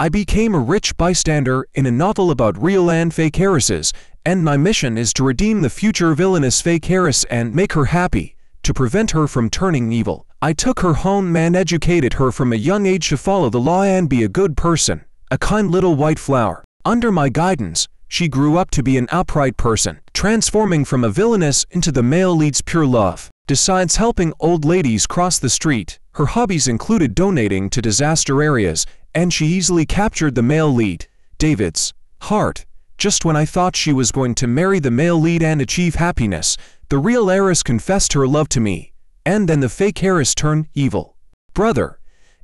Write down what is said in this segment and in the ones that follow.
I became a rich bystander in a novel about real and fake heiresses, and my mission is to redeem the future villainous fake heiress and make her happy, to prevent her from turning evil. I took her home and educated her from a young age to follow the law and be a good person, a kind little white flower. Under my guidance, she grew up to be an upright person, transforming from a villainess into the male lead's pure love. Besides helping old ladies cross the street, her hobbies included donating to disaster areas, and she easily captured the male lead, David's, heart. Just when I thought she was going to marry the male lead and achieve happiness, the real heiress confessed her love to me, and then the fake heiress turned evil. Brother,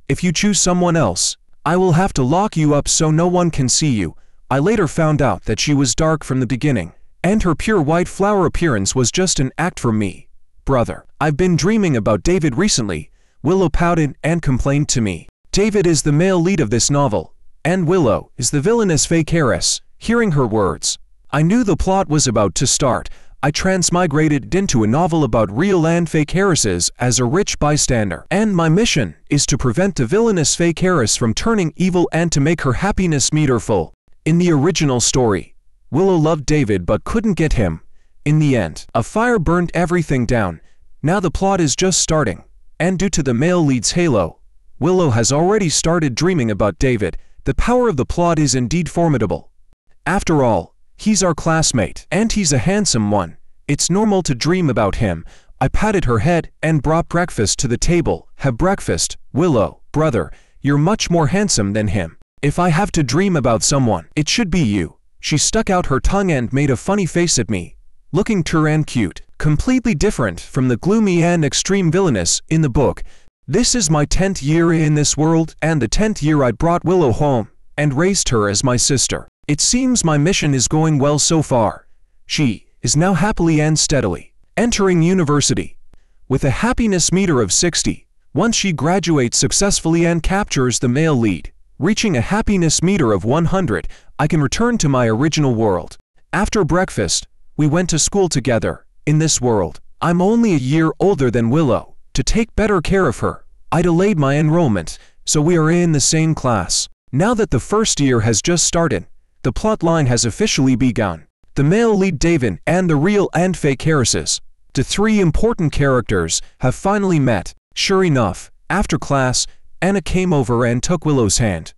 if you choose someone else, I will have to lock you up so no one can see you. I later found out that she was dark from the beginning, and her pure white flower appearance was just an act for me. Brother, I've been dreaming about David recently. Willow pouted and complained to me. David is the male lead of this novel, and Willow is the villainous fake heiress. Hearing her words, I knew the plot was about to start. I transmigrated into a novel about real and fake heiresses as a rich bystander, and my mission is to prevent the villainous fake heiress from turning evil and to make her happiness meter full. In the original story, Willow loved David but couldn't get him. In the end, a fire burned everything down. Now the plot is just starting, and due to the male lead's halo, Willow has already started dreaming about David. The power of the plot is indeed formidable. After all, he's our classmate, and he's a handsome one. It's normal to dream about him. I patted her head and brought breakfast to the table. Have breakfast, Willow, brother. You're much more handsome than him. If I have to dream about someone, it should be you. She stuck out her tongue and made a funny face at me, looking and cute, completely different from the gloomy and extreme villainess in the book. This is my 10th year in this world and the 10th year I brought Willow home and raised her as my sister. It seems my mission is going well so far. She is now happily and steadily entering university with a happiness meter of 60. Once she graduates successfully and captures the male lead, reaching a happiness meter of 100, I can return to my original world. After breakfast, we went to school together. In this world, I'm only a year older than Willow. To take better care of her, I delayed my enrollment, so we are in the same class. Now that the first year has just started, the plot line has officially begun. The male lead David and the real and fake heiresses, the three important characters, have finally met. Sure enough, after class, Anna came over and took Willow's hand.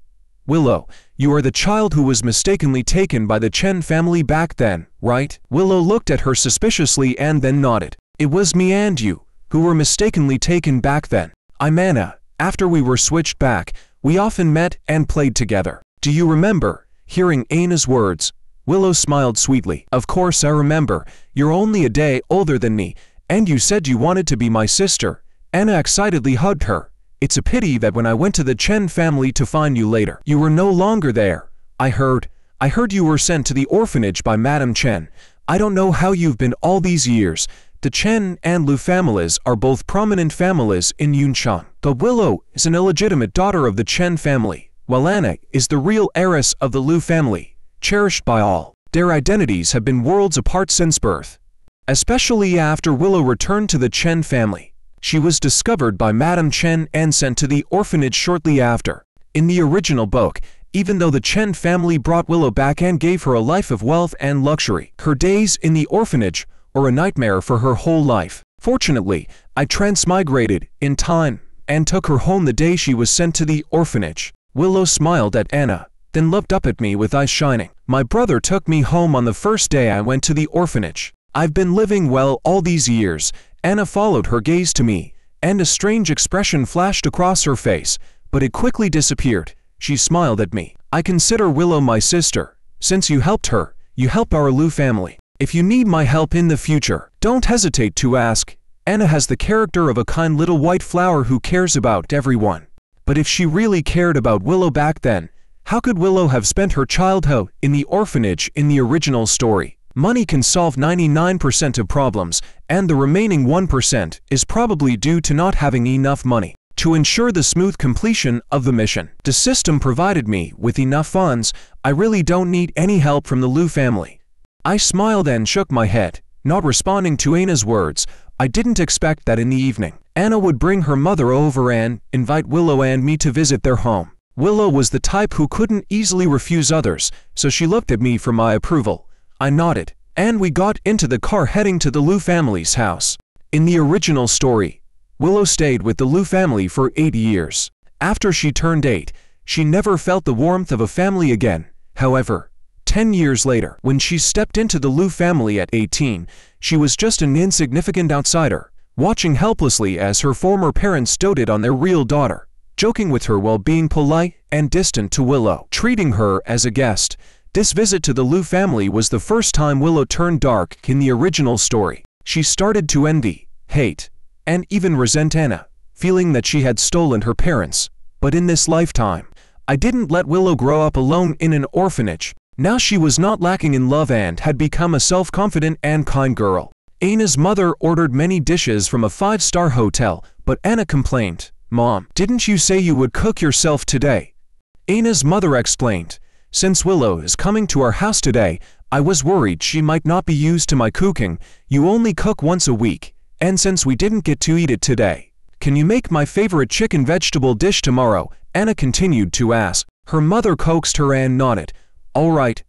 Willow, you are the child who was mistakenly taken by the Chen family back then, right? Willow looked at her suspiciously and then nodded. It was me and you who were mistakenly taken back then. I'm Anna. Uh, after we were switched back, we often met and played together. Do you remember? Hearing Anna's words, Willow smiled sweetly. Of course I remember. You're only a day older than me, and you said you wanted to be my sister. Anna excitedly hugged her. It's a pity that when I went to the Chen family to find you later, you were no longer there. I heard. I heard you were sent to the orphanage by Madame Chen. I don't know how you've been all these years, the Chen and Lu families are both prominent families in Yunshan. The Willow is an illegitimate daughter of the Chen family, while Anna is the real heiress of the Lu family, cherished by all. Their identities have been worlds apart since birth. Especially after Willow returned to the Chen family. She was discovered by Madame Chen and sent to the orphanage shortly after. In the original book, even though the Chen family brought Willow back and gave her a life of wealth and luxury, her days in the orphanage or a nightmare for her whole life. Fortunately, I transmigrated in time and took her home the day she was sent to the orphanage. Willow smiled at Anna, then looked up at me with eyes shining. My brother took me home on the first day I went to the orphanage. I've been living well all these years. Anna followed her gaze to me, and a strange expression flashed across her face, but it quickly disappeared. She smiled at me. I consider Willow my sister. Since you helped her, you help our Lu family. If you need my help in the future, don't hesitate to ask. Anna has the character of a kind little white flower who cares about everyone. But if she really cared about Willow back then, how could Willow have spent her childhood in the orphanage in the original story? Money can solve 99% of problems, and the remaining 1% is probably due to not having enough money. To ensure the smooth completion of the mission, the system provided me with enough funds, I really don't need any help from the Lu family. I smiled and shook my head, not responding to Anna's words. I didn't expect that in the evening, Anna would bring her mother over and invite Willow and me to visit their home. Willow was the type who couldn't easily refuse others, so she looked at me for my approval. I nodded, and we got into the car heading to the Liu family's house. In the original story, Willow stayed with the Liu family for eight years. After she turned eight, she never felt the warmth of a family again. However, 10 years later, when she stepped into the Liu family at 18, she was just an insignificant outsider, watching helplessly as her former parents doted on their real daughter, joking with her while being polite and distant to Willow, treating her as a guest. This visit to the Liu family was the first time Willow turned dark in the original story. She started to envy, hate, and even resent Anna, feeling that she had stolen her parents. But in this lifetime, I didn't let Willow grow up alone in an orphanage. Now she was not lacking in love and had become a self-confident and kind girl. Anna's mother ordered many dishes from a five-star hotel, but Anna complained, Mom, didn't you say you would cook yourself today? Anna's mother explained, Since Willow is coming to our house today, I was worried she might not be used to my cooking. You only cook once a week, and since we didn't get to eat it today, can you make my favorite chicken vegetable dish tomorrow? Anna continued to ask. Her mother coaxed her and nodded. All right,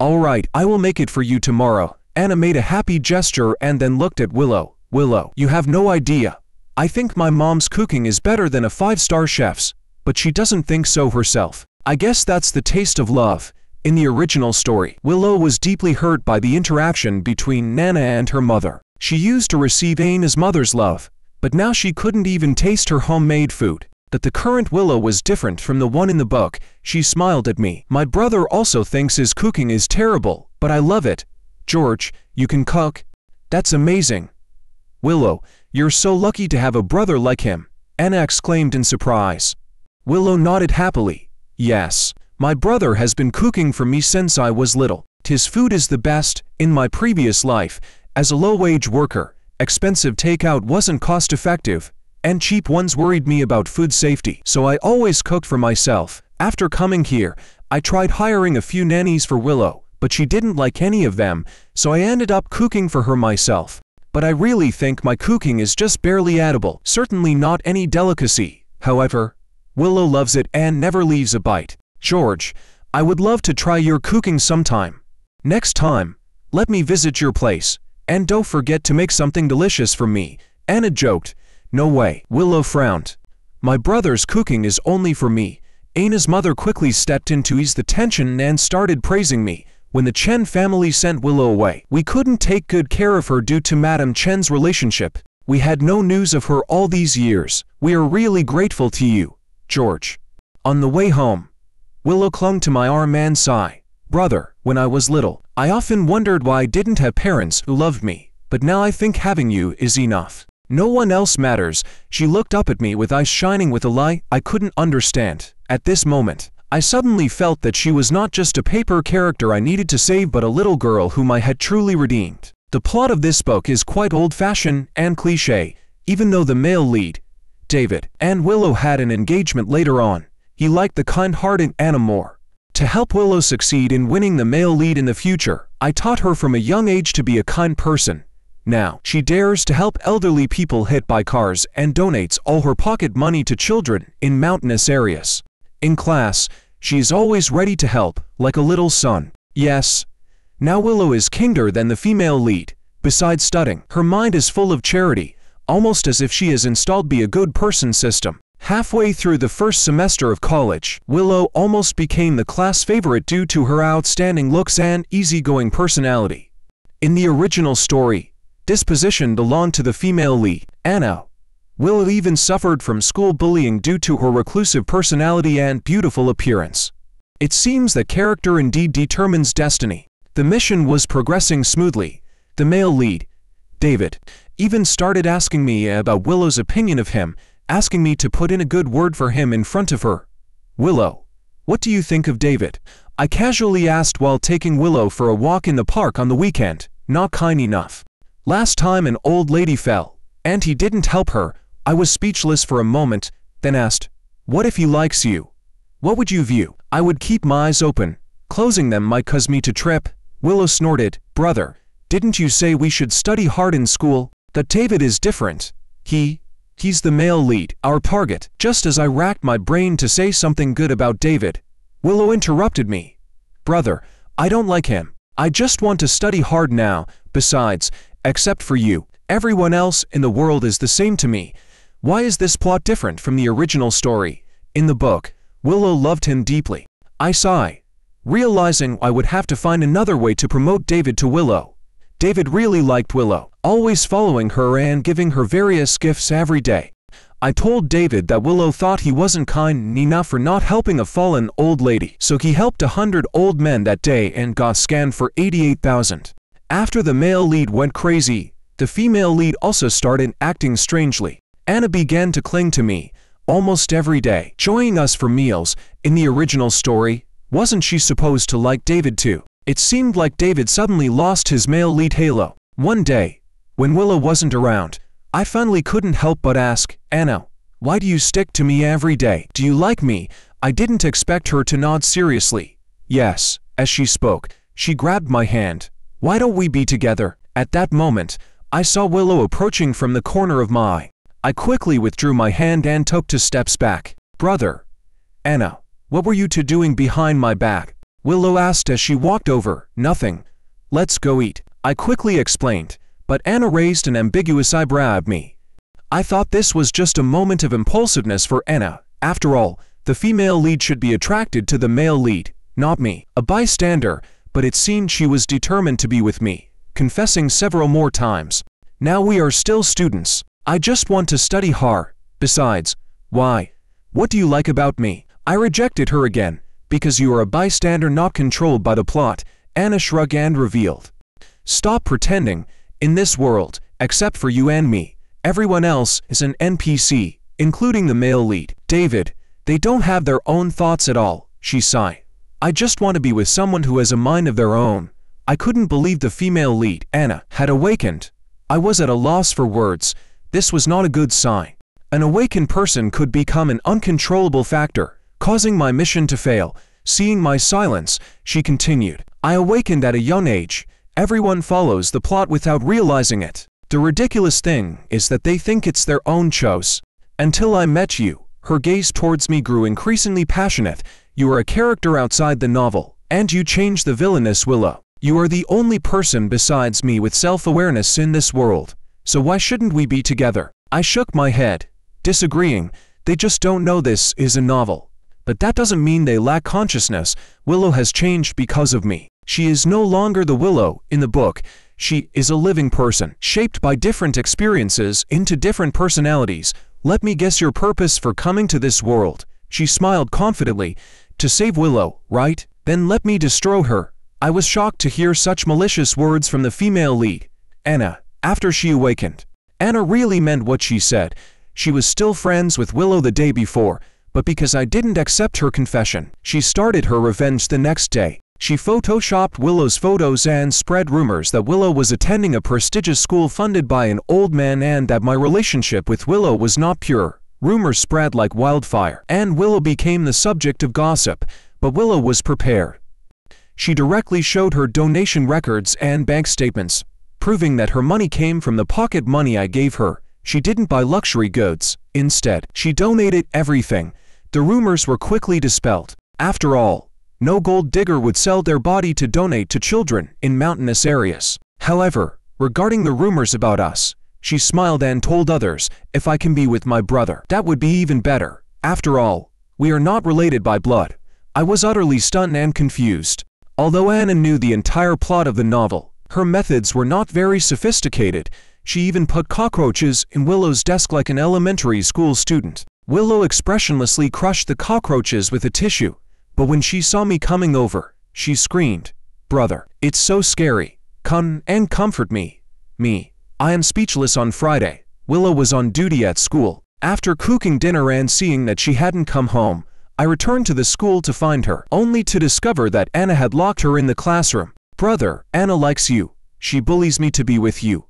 all right, I will make it for you tomorrow. Anna made a happy gesture and then looked at Willow. Willow, you have no idea. I think my mom's cooking is better than a five-star chef's, but she doesn't think so herself. I guess that's the taste of love. In the original story, Willow was deeply hurt by the interaction between Anna and her mother. She used to receive Anna's mother's love, but now she couldn't even taste her homemade food. That the current Willow was different from the one in the book, she smiled at me. My brother also thinks his cooking is terrible, but I love it. George, you can cook? That's amazing. Willow, you're so lucky to have a brother like him, Anna exclaimed in surprise. Willow nodded happily. Yes, my brother has been cooking for me since I was little. His food is the best. In my previous life, as a low-wage worker, expensive takeout wasn't cost-effective, and cheap ones worried me about food safety, so I always cooked for myself. After coming here, I tried hiring a few nannies for Willow, but she didn't like any of them, so I ended up cooking for her myself. But I really think my cooking is just barely edible, certainly not any delicacy. However, Willow loves it and never leaves a bite. George, I would love to try your cooking sometime. Next time, let me visit your place. And don't forget to make something delicious for me. Anna joked. No way. Willow frowned. My brother's cooking is only for me. Anna's mother quickly stepped in to ease the tension and started praising me. When the Chen family sent Willow away, we couldn't take good care of her due to Madame Chen's relationship. We had no news of her all these years. We are really grateful to you, George. On the way home, Willow clung to my arm and sighed. Brother, when I was little, I often wondered why I didn't have parents who loved me, but now I think having you is enough. No one else matters. She looked up at me with eyes shining with a lie I couldn't understand. At this moment, I suddenly felt that she was not just a paper character I needed to save but a little girl whom I had truly redeemed. The plot of this book is quite old-fashioned and cliché, even though the male lead, David, and Willow had an engagement later on. He liked the kind-hearted Anna more. To help Willow succeed in winning the male lead in the future, I taught her from a young age to be a kind person. Now, she dares to help elderly people hit by cars and donates all her pocket money to children in mountainous areas. In class, she is always ready to help, like a little son. Yes. Now Willow is kinder than the female lead. Besides studying, her mind is full of charity, almost as if she has installed Be a Good Person system. Halfway through the first semester of college, Willow almost became the class favorite due to her outstanding looks and easygoing personality. In the original story, disposition belonged to the female lead, Anna. Willow even suffered from school bullying due to her reclusive personality and beautiful appearance. It seems that character indeed determines destiny. The mission was progressing smoothly. The male lead, David, even started asking me about Willow's opinion of him asking me to put in a good word for him in front of her. Willow, what do you think of David? I casually asked while taking Willow for a walk in the park on the weekend, not kind enough. Last time an old lady fell, and he didn't help her, I was speechless for a moment, then asked, What if he likes you? What would you view? I would keep my eyes open. Closing them might cause me to trip. Willow snorted, Brother, didn't you say we should study hard in school? That David is different. He, He's the male lead, our target. Just as I racked my brain to say something good about David, Willow interrupted me. Brother, I don't like him. I just want to study hard now. Besides, except for you, everyone else in the world is the same to me. Why is this plot different from the original story? In the book, Willow loved him deeply. I sigh, realizing I would have to find another way to promote David to Willow. David really liked Willow, always following her and giving her various gifts every day. I told David that Willow thought he wasn't kind enough for not helping a fallen old lady, so he helped a hundred old men that day and got scanned for 88,000. After the male lead went crazy, the female lead also started acting strangely. Anna began to cling to me, almost every day, joining us for meals. In the original story, wasn't she supposed to like David too? It seemed like David suddenly lost his male lead halo. One day, when Willow wasn't around, I finally couldn't help but ask, Anna, why do you stick to me every day? Do you like me? I didn't expect her to nod seriously. Yes, as she spoke, she grabbed my hand. Why don't we be together? At that moment, I saw Willow approaching from the corner of my eye. I quickly withdrew my hand and took two steps back. Brother. Anna, what were you two doing behind my back? Willow asked as she walked over. Nothing. Let's go eat. I quickly explained but Anna raised an ambiguous eyebrow at me. I thought this was just a moment of impulsiveness for Anna. After all, the female lead should be attracted to the male lead, not me, a bystander, but it seemed she was determined to be with me, confessing several more times. Now we are still students. I just want to study hard. Besides, why? What do you like about me? I rejected her again, because you are a bystander not controlled by the plot, Anna shrugged and revealed. Stop pretending, in this world, except for you and me, everyone else is an NPC, including the male lead, David. They don't have their own thoughts at all, she sighed. I just want to be with someone who has a mind of their own. I couldn't believe the female lead, Anna, had awakened. I was at a loss for words. This was not a good sign. An awakened person could become an uncontrollable factor, causing my mission to fail. Seeing my silence, she continued. I awakened at a young age, Everyone follows the plot without realizing it. The ridiculous thing is that they think it's their own choice. Until I met you, her gaze towards me grew increasingly passionate. You are a character outside the novel, and you change the villainous Willow. You are the only person besides me with self-awareness in this world, so why shouldn't we be together? I shook my head, disagreeing. They just don't know this is a novel. But that doesn't mean they lack consciousness. Willow has changed because of me. She is no longer the willow in the book. She is a living person, shaped by different experiences into different personalities. Let me guess your purpose for coming to this world. She smiled confidently. To save Willow, right? Then let me destroy her. I was shocked to hear such malicious words from the female lead, Anna, after she awakened. Anna really meant what she said. She was still friends with Willow the day before, but because I didn't accept her confession, she started her revenge the next day. She photoshopped Willow's photos and spread rumors that Willow was attending a prestigious school funded by an old man and that my relationship with Willow was not pure. Rumors spread like wildfire, and Willow became the subject of gossip, but Willow was prepared. She directly showed her donation records and bank statements, proving that her money came from the pocket money I gave her. She didn't buy luxury goods. Instead, she donated everything. The rumors were quickly dispelled. After all, no gold digger would sell their body to donate to children in mountainous areas. However, regarding the rumors about us, she smiled and told others, if I can be with my brother, that would be even better. After all, we are not related by blood. I was utterly stunned and confused. Although Anna knew the entire plot of the novel, her methods were not very sophisticated. She even put cockroaches in Willow's desk like an elementary school student. Willow expressionlessly crushed the cockroaches with a tissue, but when she saw me coming over, she screamed, Brother, it's so scary. Come and comfort me. Me. I am speechless on Friday. Willow was on duty at school. After cooking dinner and seeing that she hadn't come home, I returned to the school to find her, only to discover that Anna had locked her in the classroom. Brother, Anna likes you. She bullies me to be with you.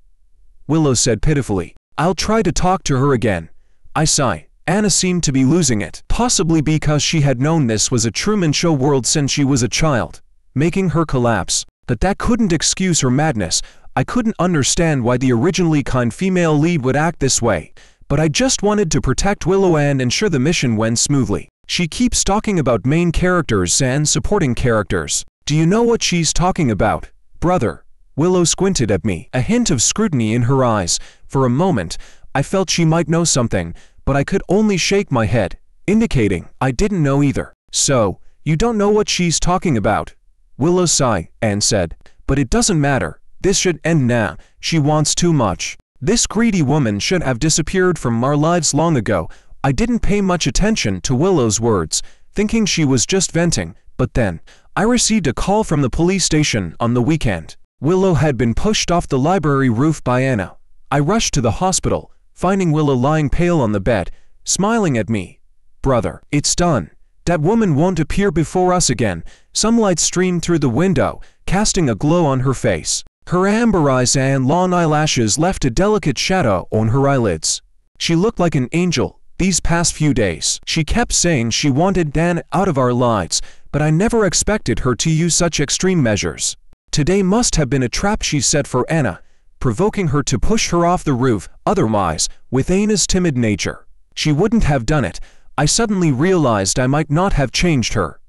Willow said pitifully. I'll try to talk to her again. I sigh. Anna seemed to be losing it, possibly because she had known this was a Truman Show world since she was a child, making her collapse. But that couldn't excuse her madness. I couldn't understand why the originally kind female lead would act this way. but I just wanted to protect Willow and ensure the mission went smoothly. She keeps talking about main characters and supporting characters. Do you know what she's talking about? Brother. Willow squinted at me, a hint of scrutiny in her eyes. For a moment, I felt she might know something, but I could only shake my head, indicating I didn't know either. So, you don't know what she's talking about? Willow sighed and said, but it doesn't matter. This should end now. She wants too much. This greedy woman should have disappeared from our lives long ago. I didn't pay much attention to Willow's words, thinking she was just venting, but then, I received a call from the police station on the weekend. Willow had been pushed off the library roof by Anna. I rushed to the hospital, finding Willow lying pale on the bed, smiling at me. Brother, it's done. That woman won't appear before us again. Some light streamed through the window, casting a glow on her face. Her amber eyes and long eyelashes left a delicate shadow on her eyelids. She looked like an angel these past few days. She kept saying she wanted Dan out of our lives, but I never expected her to use such extreme measures. Today must have been a trap she set for Anna, provoking her to push her off the roof, otherwise, with Anna's timid nature, she wouldn't have done it. I suddenly realized I might not have changed her.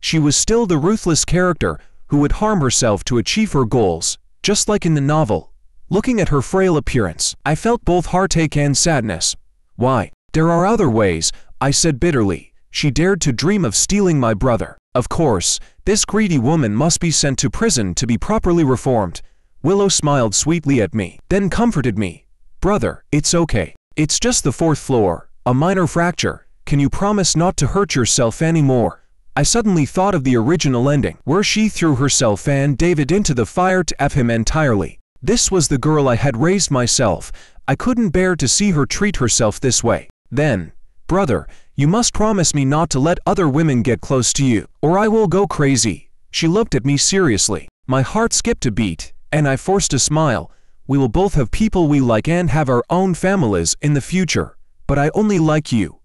She was still the ruthless character who would harm herself to achieve her goals, just like in the novel. Looking at her frail appearance, I felt both heartache and sadness. Why, there are other ways, I said bitterly. She dared to dream of stealing my brother. Of course, this greedy woman must be sent to prison to be properly reformed. Willow smiled sweetly at me, then comforted me. Brother, it's okay. It's just the fourth floor, a minor fracture. Can you promise not to hurt yourself anymore? I suddenly thought of the original ending, where she threw herself and David into the fire to F him entirely. This was the girl I had raised myself. I couldn't bear to see her treat herself this way. Then, brother, you must promise me not to let other women get close to you, or I will go crazy. She looked at me seriously. My heart skipped a beat, and I forced a smile. We will both have people we like and have our own families in the future. But I only like you.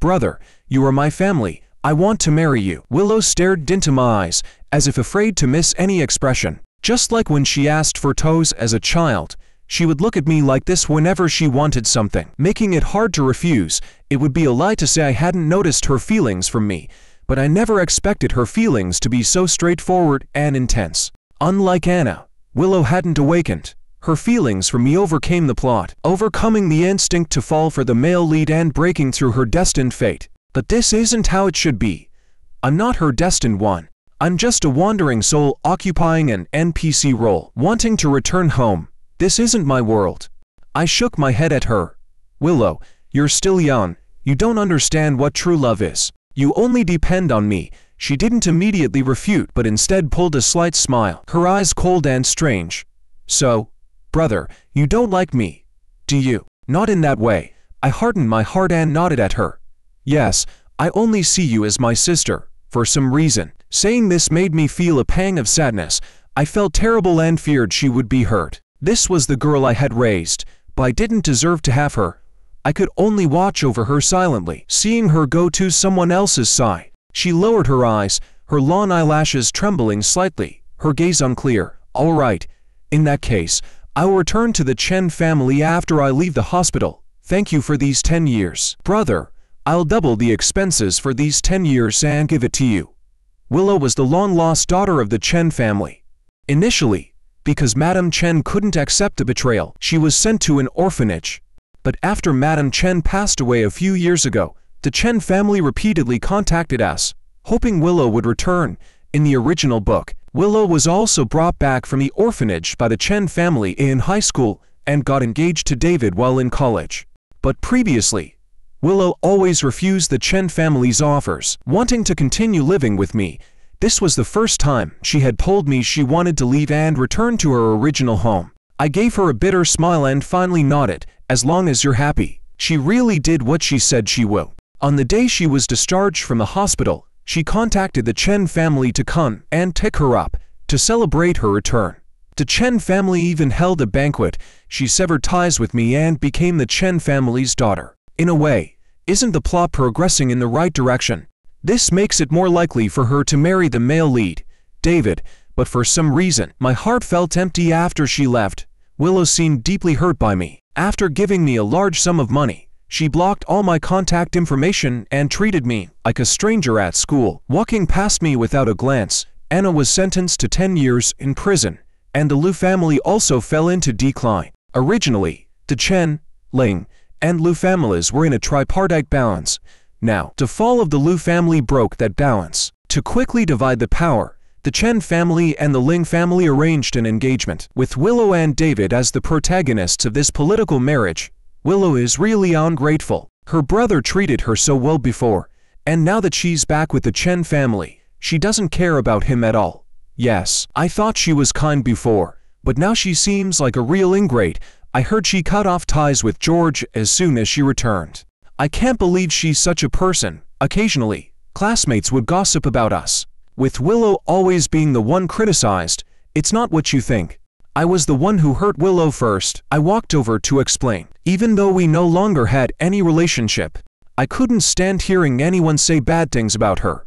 Brother, you are my family. I want to marry you. Willow stared into my eyes, as if afraid to miss any expression. Just like when she asked for toes as a child, she would look at me like this whenever she wanted something, making it hard to refuse. It would be a lie to say I hadn't noticed her feelings from me, but I never expected her feelings to be so straightforward and intense. Unlike Anna, Willow hadn't awakened. Her feelings for me overcame the plot, overcoming the instinct to fall for the male lead and breaking through her destined fate. But this isn't how it should be. I'm not her destined one. I'm just a wandering soul occupying an NPC role, wanting to return home. This isn't my world. I shook my head at her. Willow, you're still young. You don't understand what true love is. You only depend on me. She didn't immediately refute but instead pulled a slight smile, her eyes cold and strange. So, brother, you don't like me, do you? Not in that way. I hardened my heart and nodded at her. Yes, I only see you as my sister, for some reason. Saying this made me feel a pang of sadness. I felt terrible and feared she would be hurt. This was the girl I had raised, but I didn't deserve to have her. I could only watch over her silently, seeing her go to someone else's side. She lowered her eyes, her long eyelashes trembling slightly, her gaze unclear. All right, in that case, I will return to the Chen family after I leave the hospital. Thank you for these 10 years. Brother, I'll double the expenses for these 10 years and give it to you. Willow was the long-lost daughter of the Chen family. Initially, because Madame Chen couldn't accept the betrayal, she was sent to an orphanage. But after Madame Chen passed away a few years ago, the Chen family repeatedly contacted us, hoping Willow would return. In the original book, Willow was also brought back from the orphanage by the Chen family in high school and got engaged to David while in college. But previously, Willow always refused the Chen family's offers, wanting to continue living with me this was the first time she had told me she wanted to leave and return to her original home. I gave her a bitter smile and finally nodded, as long as you're happy. She really did what she said she will. On the day she was discharged from the hospital, she contacted the Chen family to come and pick her up to celebrate her return. The Chen family even held a banquet. She severed ties with me and became the Chen family's daughter. In a way, isn't the plot progressing in the right direction? This makes it more likely for her to marry the male lead, David, but for some reason, my heart felt empty after she left. Willow seemed deeply hurt by me. After giving me a large sum of money, She blocked all my contact information and treated me like a stranger at school. Walking past me without a glance, Anna was sentenced to 10 years in prison, and the Liu family also fell into decline. Originally, the Chen, Ling, and Liu families were in a tripartite balance. Now, the fall of the Liu family broke that balance. To quickly divide the power, the Chen family and the Ling family arranged an engagement. With Willow and David as the protagonists of this political marriage, Willow is really ungrateful. Her brother treated her so well before, and now that she's back with the Chen family, she doesn't care about him at all. Yes, I thought she was kind before, but now she seems like a real ingrate. I heard she cut off ties with George as soon as she returned. I can't believe she's such a person. Occasionally, classmates would gossip about us. With Willow always being the one criticized, it's not what you think. I was the one who hurt Willow first. I walked over to explain. Even though we no longer had any relationship, I couldn't stand hearing anyone say bad things about her.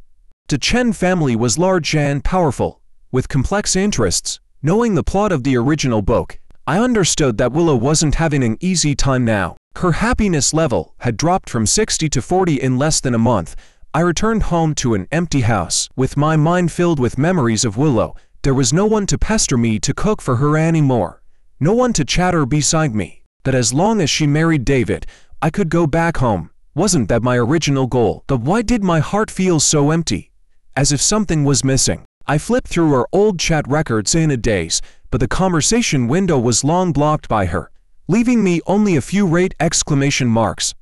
The Chen family was large and powerful, with complex interests. Knowing the plot of the original book, I understood that Willow wasn't having an easy time now. Her happiness level had dropped from 60 to 40 in less than a month, I returned home to an empty house, with my mind filled with memories of Willow. There was no one to pester me to cook for her anymore, no one to chatter beside me. That as long as she married David, I could go back home. Wasn't that my original goal? But why did my heart feel so empty? As if something was missing. I flipped through her old chat records in a daze, but the conversation window was long blocked by her, leaving me only a few rate exclamation marks.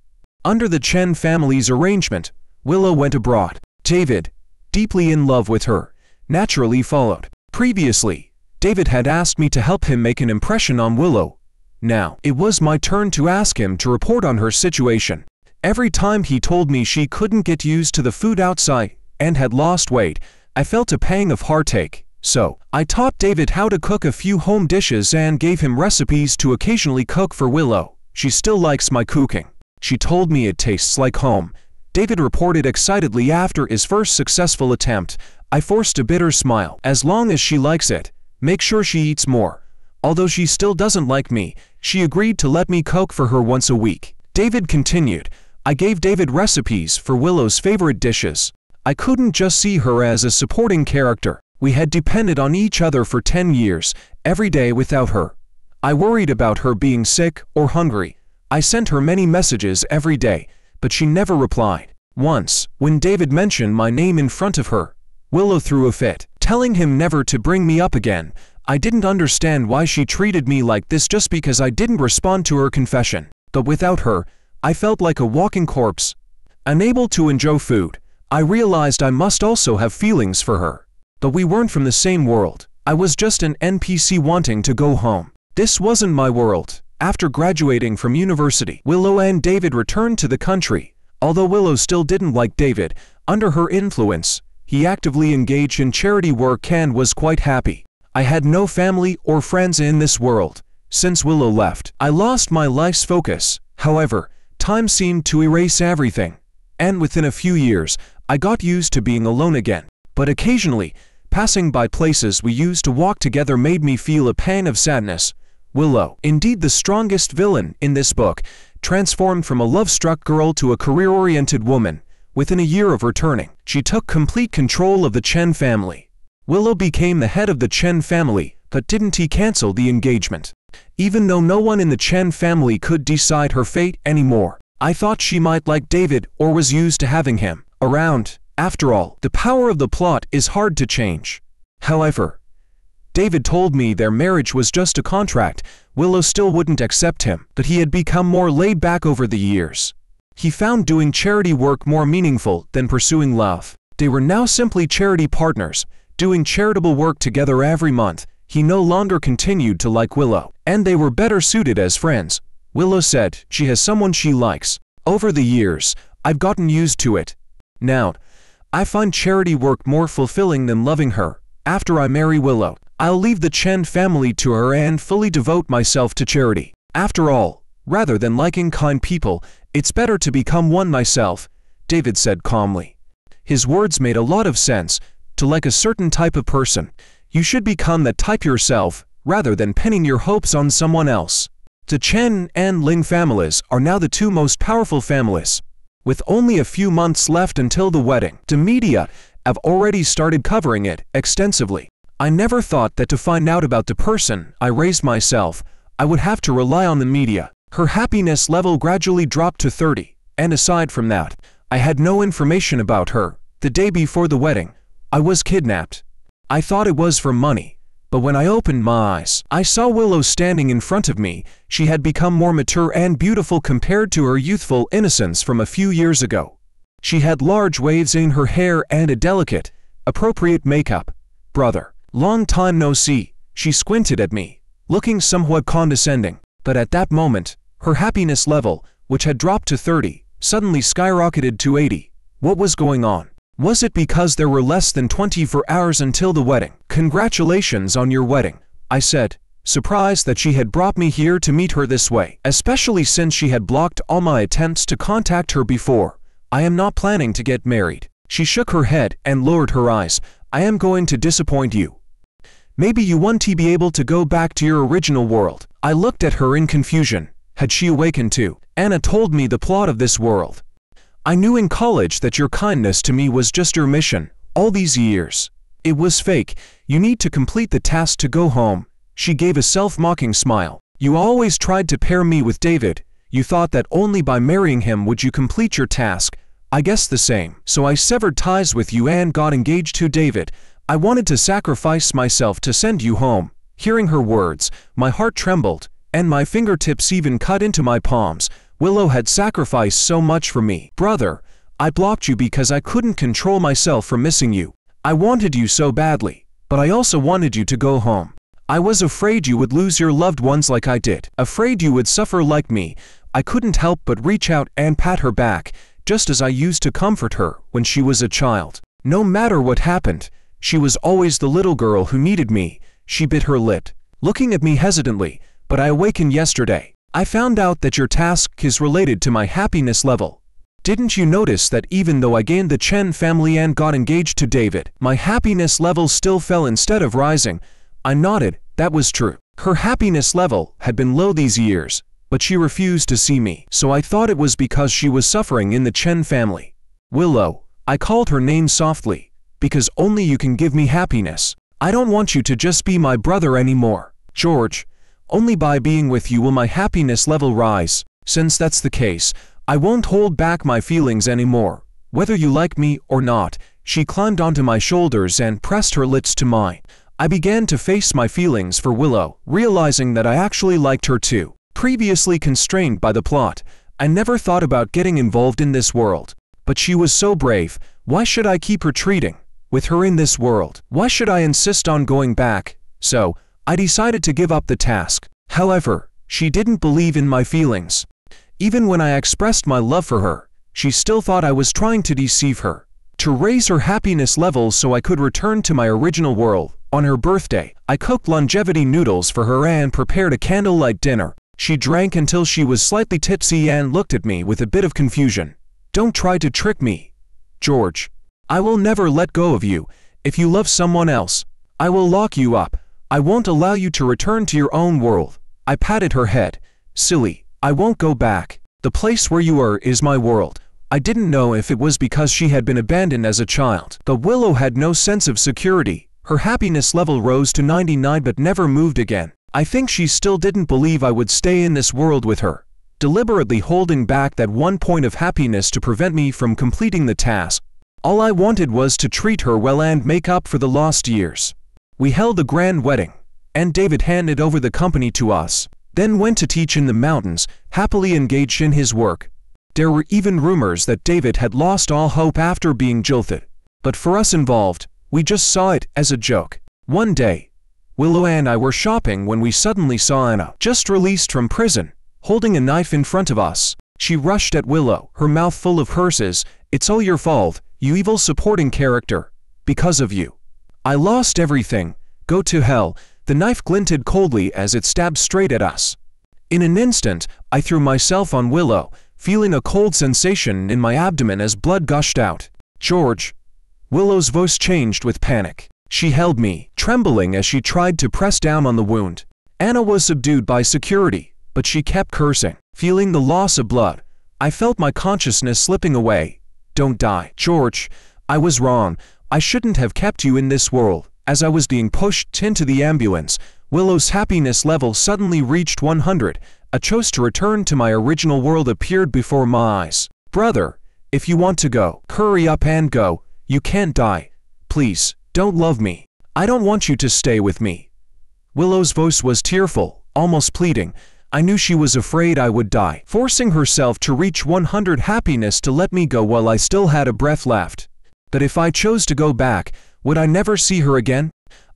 Under the Chen family's arrangement, Willow went abroad. David, deeply in love with her, naturally followed. Previously, David had asked me to help him make an impression on Willow. Now, it was my turn to ask him to report on her situation. Every time he told me she couldn't get used to the food outside and had lost weight, I felt a pang of heartache. So, I taught David how to cook a few home dishes and gave him recipes to occasionally cook for Willow. She still likes my cooking. She told me it tastes like home, David reported excitedly after his first successful attempt. I forced a bitter smile. As long as she likes it, make sure she eats more. Although she still doesn't like me, she agreed to let me cook for her once a week. David continued, I gave David recipes for Willow's favorite dishes. I couldn't just see her as a supporting character. We had depended on each other for 10 years, every day without her. I worried about her being sick or hungry. I sent her many messages every day, but she never replied. Once, when David mentioned my name in front of her, Willow threw a fit, telling him never to bring me up again. I didn't understand why she treated me like this just because I didn't respond to her confession. But without her, I felt like a walking corpse. Unable to enjoy food, I realized I must also have feelings for her. But we weren't from the same world. I was just an NPC wanting to go home. This wasn't my world. After graduating from university, Willow and David returned to the country. Although Willow still didn't like David, under her influence, he actively engaged in charity work and was quite happy. I had no family or friends in this world. Since Willow left, I lost my life's focus. However, time seemed to erase everything. And within a few years, I got used to being alone again. But occasionally, passing by places we used to walk together made me feel a pang of sadness. Willow, indeed the strongest villain in this book, transformed from a love-struck girl to a career-oriented woman. Within a year of returning, she took complete control of the Chen family. Willow became the head of the Chen family, but didn't he cancel the engagement? Even though no one in the Chen family could decide her fate anymore, I thought she might like David or was used to having him around. After all, the power of the plot is hard to change. However, David told me their marriage was just a contract. Willow still wouldn't accept him, that he had become more laid back over the years. He found doing charity work more meaningful than pursuing love. They were now simply charity partners, doing charitable work together every month. He no longer continued to like Willow, and they were better suited as friends. Willow said she has someone she likes. Over the years, I've gotten used to it. Now, I find charity work more fulfilling than loving her. After I marry Willow, I'll leave the Chen family to her and fully devote myself to charity. After all, rather than liking kind people, it's better to become one myself, David said calmly. His words made a lot of sense. To like a certain type of person, you should become that type yourself, rather than pinning your hopes on someone else. The Chen and Ling families are now the two most powerful families. With only a few months left until the wedding, the media have already started covering it extensively. I never thought that to find out about the person I raised myself, I would have to rely on the media. Her happiness level gradually dropped to 30, and aside from that, I had no information about her. The day before the wedding, I was kidnapped. I thought it was for money, but when I opened my eyes, I saw Willow standing in front of me. She had become more mature and beautiful compared to her youthful innocence from a few years ago. She had large waves in her hair and a delicate, appropriate makeup. Brother, long time no see, she squinted at me, looking somewhat condescending. But at that moment, her happiness level, which had dropped to 30, suddenly skyrocketed to 80. What was going on? Was it because there were less than 24 hours until the wedding? Congratulations on your wedding, I said, surprised that she had brought me here to meet her this way, especially since she had blocked all my attempts to contact her before. I am not planning to get married. She shook her head and lowered her eyes. I am going to disappoint you. Maybe you want to be able to go back to your original world. I looked at her in confusion. Had she awakened too? Anna told me the plot of this world. I knew in college that your kindness to me was just your mission, all these years. It was fake. You need to complete the task to go home. She gave a self-mocking smile. You always tried to pair me with David. You thought that only by marrying him would you complete your task. I guess the same. So I severed ties with you and got engaged to David. I wanted to sacrifice myself to send you home. Hearing her words, my heart trembled, and my fingertips even cut into my palms. Willow had sacrificed so much for me. Brother, I blocked you because I couldn't control myself from missing you. I wanted you so badly, but I also wanted you to go home. I was afraid you would lose your loved ones like I did, afraid you would suffer like me. I couldn't help but reach out and pat her back, just as I used to comfort her when she was a child. No matter what happened, she was always the little girl who needed me. She bit her lip, looking at me hesitantly, but I awakened yesterday. I found out that your task is related to my happiness level. Didn't you notice that even though I gained the Chen family and got engaged to David, my happiness level still fell instead of rising? I nodded, that was true. Her happiness level had been low these years, but she refused to see me, so I thought it was because she was suffering in the Chen family. Willow, I called her name softly, because only you can give me happiness. I don't want you to just be my brother anymore. George, only by being with you will my happiness level rise. Since that's the case, I won't hold back my feelings anymore. Whether you like me or not, she climbed onto my shoulders and pressed her lips to mine. I began to face my feelings for Willow, realizing that I actually liked her too. Previously constrained by the plot, I never thought about getting involved in this world. But she was so brave, why should I keep retreating? With her in this world, why should I insist on going back? So, I decided to give up the task. However, she didn't believe in my feelings. Even when I expressed my love for her, she still thought I was trying to deceive her. To raise her happiness level so I could return to my original world, on her birthday, I cooked longevity noodles for her and prepared a candlelight dinner. She drank until she was slightly tipsy and looked at me with a bit of confusion. Don't try to trick me. George, I will never let go of you. If you love someone else, I will lock you up. I won't allow you to return to your own world. I patted her head. Silly, I won't go back. The place where you are is my world. I didn't know if it was because she had been abandoned as a child. The Willow had no sense of security. Her happiness level rose to 99 but never moved again. I think she still didn't believe I would stay in this world with her, deliberately holding back that one point of happiness to prevent me from completing the task. All I wanted was to treat her well and make up for the lost years. We held a grand wedding, and David handed over the company to us, then went to teach in the mountains, happily engaged in his work. There were even rumors that David had lost all hope after being jilted. But for us involved, we just saw it as a joke. One day, Willow and I were shopping when we suddenly saw Anna, just released from prison, holding a knife in front of us. She rushed at Willow, her mouth full of curses. It's all your fault, you evil supporting character. Because of you. I lost everything. Go to hell. The knife glinted coldly as it stabbed straight at us. In an instant, I threw myself on Willow, feeling a cold sensation in my abdomen as blood gushed out. George. Willow's voice changed with panic. She held me, trembling as she tried to press down on the wound. Anna was subdued by security, but she kept cursing. Feeling the loss of blood, I felt my consciousness slipping away. Don't die. George, I was wrong. I shouldn't have kept you in this world. As I was being pushed into the ambulance, Willow's happiness level suddenly reached 100. A choice to return to my original world appeared before my eyes. Brother, if you want to go, hurry up and go. You can't die. Please, don't love me. I don't want you to stay with me. Willow's voice was tearful, almost pleading. I knew she was afraid I would die, forcing herself to reach 100 happiness to let me go while I still had a breath left. But if I chose to go back, would I never see her again?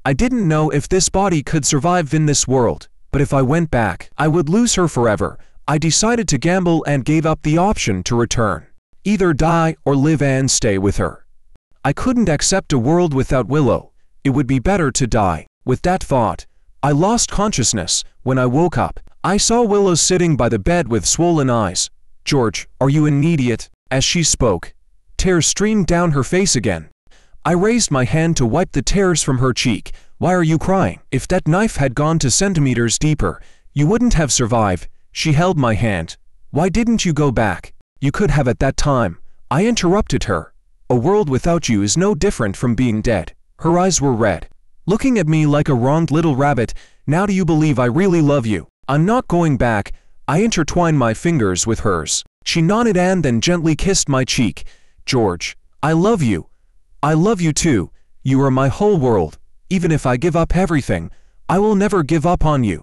I didn't know if this body could survive in this world, but if I went back, I would lose her forever. I decided to gamble and gave up the option to return. Either die or live and stay with her. I couldn't accept a world without Willow. It would be better to die. With that thought, I lost consciousness. When I woke up, I saw Willow sitting by the bed with swollen eyes. George, are you an idiot? As she spoke, tears streamed down her face again. I raised my hand two wipe the tears from her cheek. Why are you crying? If that knife had gone to centimeters deeper, you wouldn't have survived. She held my hand. Why didn't you go back? You could have at that time. I interrupted her. A world without you is no different from being dead. Her eyes were red. Looking at me like a wronged little rabbit, now do you believe I really love you? I'm not going back. I intertwined my fingers with hers. She nodded and then gently kissed my cheek. George, I love you. I love you too. You are my whole world. Even if I give up everything, I will never give up on you.